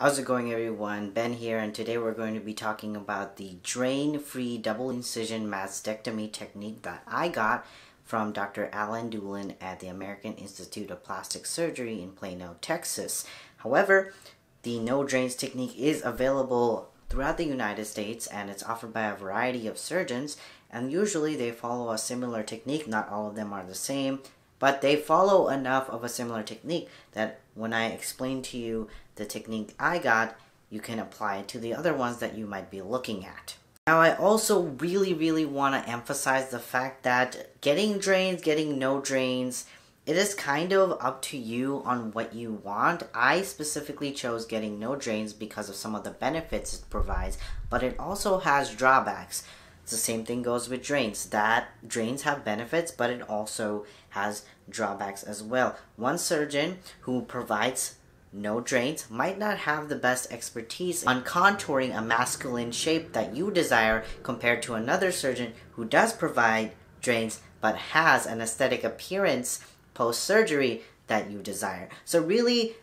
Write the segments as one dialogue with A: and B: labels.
A: How's it going everyone? Ben here and today we're going to be talking about the drain-free double incision mastectomy technique that I got from Dr. Alan Dulin at the American Institute of Plastic Surgery in Plano, Texas. However, the no drains technique is available throughout the United States and it's offered by a variety of surgeons and usually they follow a similar technique. Not all of them are the same, but they follow enough of a similar technique that when I explain to you the technique I got, you can apply it to the other ones that you might be looking at. Now, I also really, really want to emphasize the fact that getting drains, getting no drains, it is kind of up to you on what you want. I specifically chose getting no drains because of some of the benefits it provides, but it also has drawbacks. The same thing goes with drains. That drains have benefits, but it also has drawbacks as well. One surgeon who provides no drains might not have the best expertise on contouring a masculine shape that you desire compared to another surgeon who does provide drains but has an aesthetic appearance post surgery that you desire. So really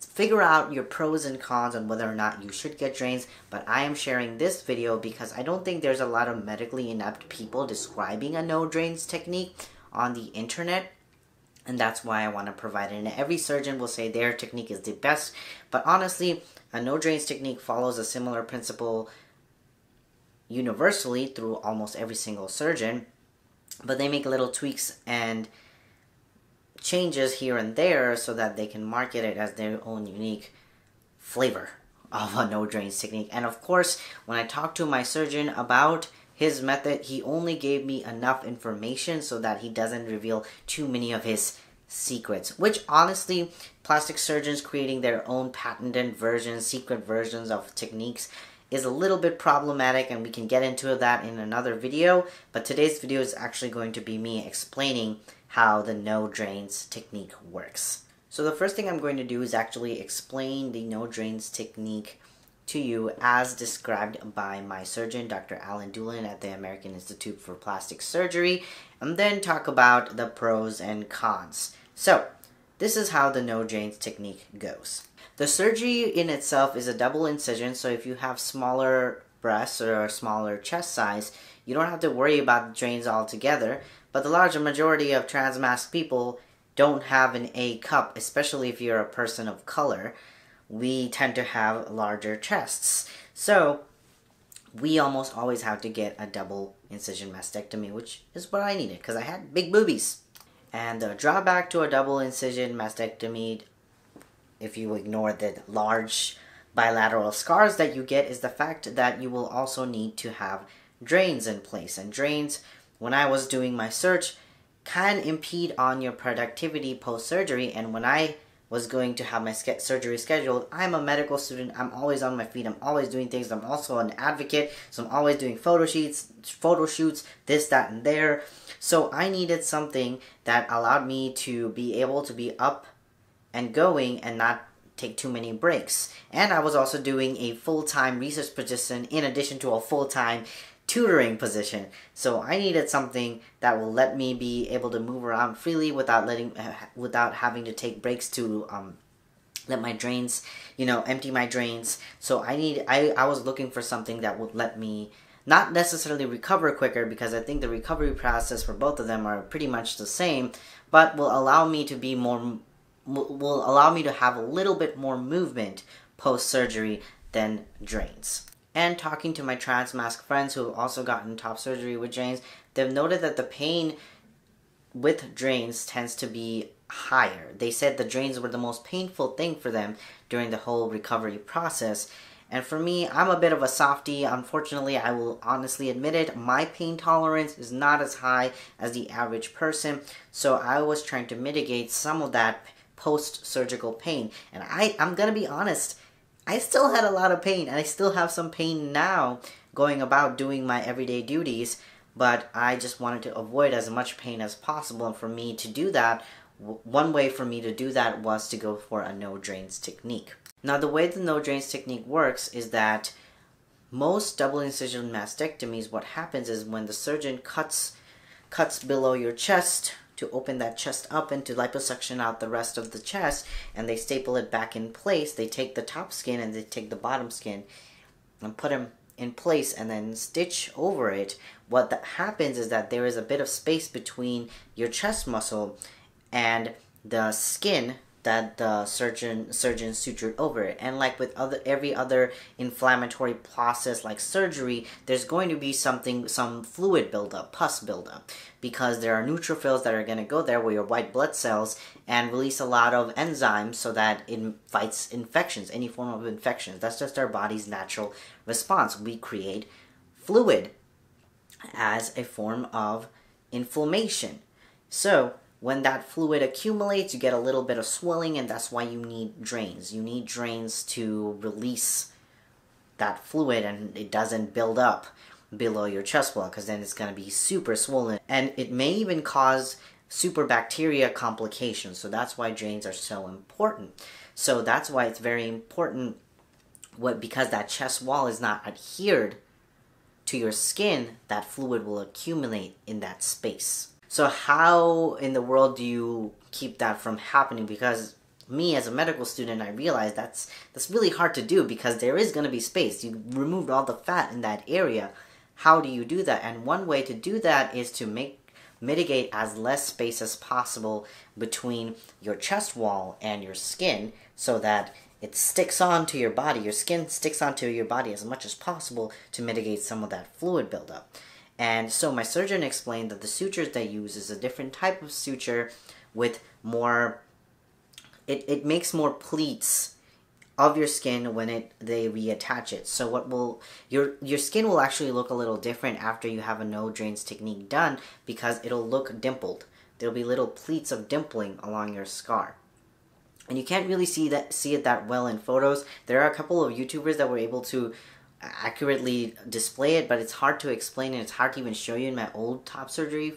A: figure out your pros and cons on whether or not you should get drains, but I am sharing this video because I don't think there's a lot of medically inept people describing a no drains technique on the internet and that's why I want to provide it. And every surgeon will say their technique is the best, but honestly, a no drains technique follows a similar principle universally through almost every single surgeon, but they make little tweaks and changes here and there so that they can market it as their own unique flavor of a no drains technique. And of course, when I talk to my surgeon about his method, he only gave me enough information so that he doesn't reveal too many of his secrets. Which honestly, plastic surgeons creating their own patented versions, secret versions of techniques is a little bit problematic and we can get into that in another video. But today's video is actually going to be me explaining how the no drains technique works. So the first thing I'm going to do is actually explain the no drains technique to you as described by my surgeon, Dr. Alan Dulin at the American Institute for Plastic Surgery, and then talk about the pros and cons. So, this is how the no drains technique goes. The surgery in itself is a double incision, so if you have smaller breasts or smaller chest size, you don't have to worry about drains altogether. But the larger majority of transmasc people don't have an A cup, especially if you're a person of color we tend to have larger chests. So we almost always have to get a double incision mastectomy, which is what I needed because I had big boobies. And the drawback to a double incision mastectomy, if you ignore the large bilateral scars that you get, is the fact that you will also need to have drains in place. And drains, when I was doing my search, can impede on your productivity post surgery. And when I was going to have my surgery scheduled. I'm a medical student. I'm always on my feet. I'm always doing things. I'm also an advocate. So I'm always doing photo sheets, photo shoots, this, that, and there. So I needed something that allowed me to be able to be up and going and not take too many breaks. And I was also doing a full-time research position in addition to a full-time tutoring position. So I needed something that will let me be able to move around freely without letting uh, without having to take breaks to um, let my drains, you know, empty my drains. So I need I I was looking for something that would let me not necessarily recover quicker because I think the recovery process for both of them are pretty much the same, but will allow me to be more will allow me to have a little bit more movement post surgery than drains and talking to my transmasc friends who have also gotten top surgery with drains, they've noted that the pain with drains tends to be higher. They said the drains were the most painful thing for them during the whole recovery process. And for me, I'm a bit of a softie. Unfortunately, I will honestly admit it, my pain tolerance is not as high as the average person. So I was trying to mitigate some of that post-surgical pain. And I, I'm gonna be honest, I still had a lot of pain, and I still have some pain now going about doing my everyday duties, but I just wanted to avoid as much pain as possible, and for me to do that, one way for me to do that was to go for a no drains technique. Now, the way the no drains technique works is that most double incision mastectomies, what happens is when the surgeon cuts cuts below your chest to open that chest up and to liposuction out the rest of the chest and they staple it back in place. They take the top skin and they take the bottom skin and put them in place and then stitch over it. What that happens is that there is a bit of space between your chest muscle and the skin that the surgeon surgeon sutured over it. And like with other every other inflammatory process like surgery, there's going to be something some fluid buildup, pus buildup, because there are neutrophils that are going to go there with your white blood cells and release a lot of enzymes so that it fights infections, any form of infections. That's just our body's natural response. We create fluid as a form of inflammation. So when that fluid accumulates, you get a little bit of swelling, and that's why you need drains. You need drains to release that fluid and it doesn't build up below your chest wall because then it's going to be super swollen. And it may even cause super bacteria complications. So that's why drains are so important. So that's why it's very important what because that chest wall is not adhered to your skin, that fluid will accumulate in that space. So how in the world do you keep that from happening? Because me as a medical student, I realize that's that's really hard to do because there is going to be space. You removed all the fat in that area. How do you do that? And one way to do that is to make mitigate as less space as possible between your chest wall and your skin so that it sticks onto your body. Your skin sticks onto your body as much as possible to mitigate some of that fluid buildup. And so my surgeon explained that the sutures they use is a different type of suture with more, it, it makes more pleats of your skin when it they reattach it. So what will your your skin will actually look a little different after you have a no drains technique done because it'll look dimpled. There'll be little pleats of dimpling along your scar. And you can't really see that see it that well in photos. There are a couple of YouTubers that were able to accurately display it, but it's hard to explain and it's hard to even show you in my old top surgery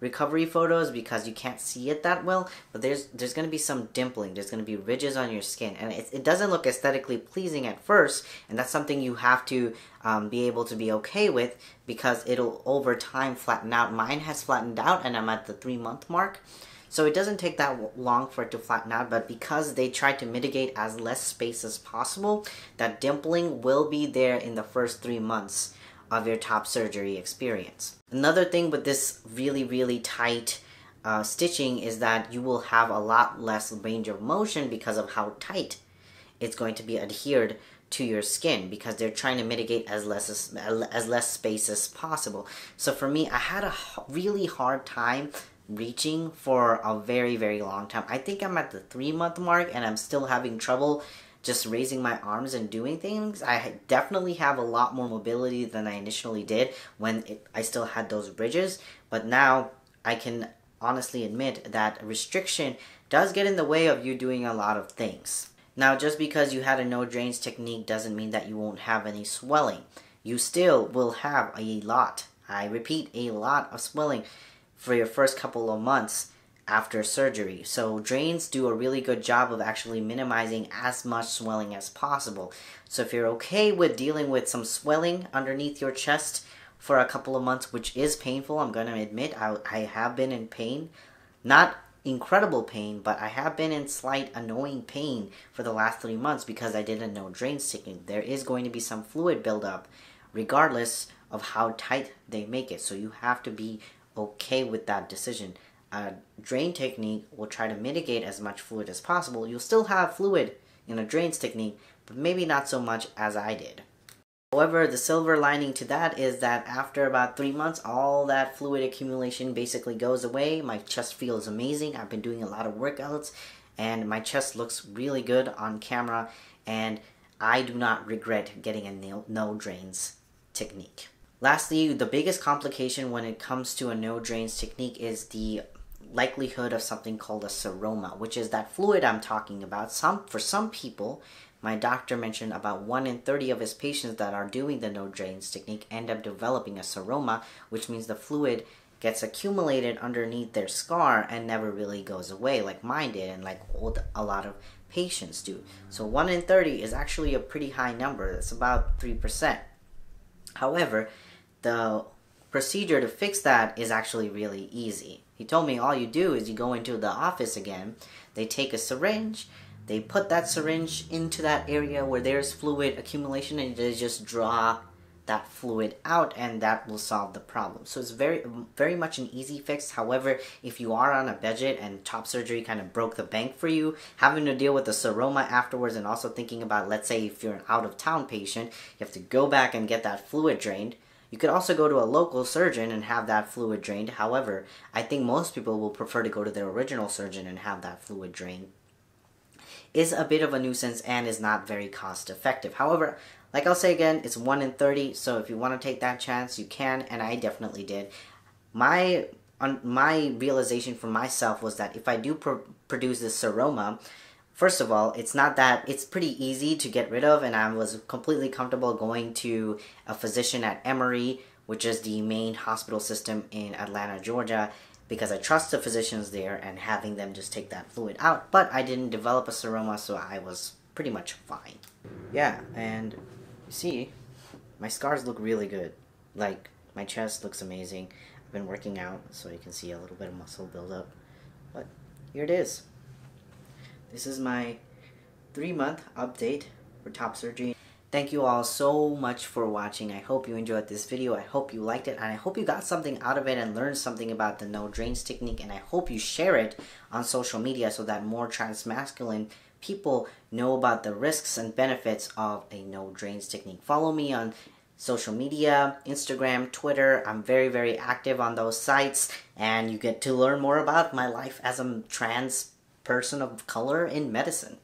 A: recovery photos because you can't see it that well but there's there's going to be some dimpling. There's going to be ridges on your skin. And it, it doesn't look aesthetically pleasing at first and that's something you have to um, be able to be okay with because it'll over time flatten out. Mine has flattened out and i'm at the three month mark so it doesn't take that long for it to flatten out, but because they try to mitigate as less space as possible, that dimpling will be there in the first three months of your top surgery experience. Another thing with this really, really tight uh, stitching is that you will have a lot less range of motion because of how tight it's going to be adhered to your skin because they're trying to mitigate as less as, as less space as possible. So for me, I had a really hard time reaching for a very very long time. I think I'm at the 3 month mark and I'm still having trouble just raising my arms and doing things. I definitely have a lot more mobility than I initially did when it, I still had those bridges, but now I can honestly admit that restriction does get in the way of you doing a lot of things. Now, just because you had a no drains technique doesn't mean that you won't have any swelling. You still will have a lot. I repeat, a lot of swelling for your first couple of months after surgery. So drains do a really good job of actually minimizing as much swelling as possible. So if you're okay with dealing with some swelling underneath your chest for a couple of months, which is painful, I'm going to admit, I, I have been in pain. Not incredible pain, but I have been in slight annoying pain for the last three months because I didn't know drain sticking. There is going to be some fluid buildup regardless of how tight they make it. So you have to be okay with that decision. A drain technique will try to mitigate as much fluid as possible. You'll still have fluid in a drains technique, but maybe not so much as I did. However, the silver lining to that is that after about three months, all that fluid accumulation basically goes away. My chest feels amazing. I've been doing a lot of workouts, and my chest looks really good on camera, and I do not regret getting a no, no drains technique. Lastly, the biggest complication when it comes to a no drains technique is the likelihood of something called a seroma, which is that fluid I'm talking about. Some for some people, my doctor mentioned about 1 in 30 of his patients that are doing the no drains technique end up developing a seroma, which means the fluid gets accumulated underneath their scar and never really goes away like mine did and like a lot of patients do. So 1 in 30 is actually a pretty high number. That's about 3%. However, the procedure to fix that is actually really easy. He told me all you do is you go into the office again, they take a syringe, they put that syringe into that area where there's fluid accumulation and they just draw that fluid out and that will solve the problem. So it's very very much an easy fix. However, if you are on a budget and top surgery kind of broke the bank for you, having to deal with the seroma afterwards and also thinking about let's say if you're an out of town patient, you have to go back and get that fluid drained. You could also go to a local surgeon and have that fluid drained. However, I think most people will prefer to go to their original surgeon and have that fluid drained is a bit of a nuisance and is not very cost effective. However, like I'll say again, it's 1 in 30, so if you want to take that chance, you can, and I definitely did. My on my realization for myself was that if I do pr produce this seroma, first of all, it's not that it's pretty easy to get rid of, and I was completely comfortable going to a physician at Emory, which is the main hospital system in Atlanta, Georgia, because I trust the physicians there and having them just take that fluid out. But I didn't develop a seroma, so I was pretty much fine. Yeah, and you see, my scars look really good. Like, my chest looks amazing. I've been working out, so you can see a little bit of muscle buildup. But here it is. This is my three month update for top surgery. Thank you all so much for watching. I hope you enjoyed this video. I hope you liked it and I hope you got something out of it and learned something about the no drains technique and I hope you share it on social media so that more transmasculine people know about the risks and benefits of a no drains technique. Follow me on social media, Instagram, Twitter. I'm very, very active on those sites and you get to learn more about my life as a trans person of color in medicine.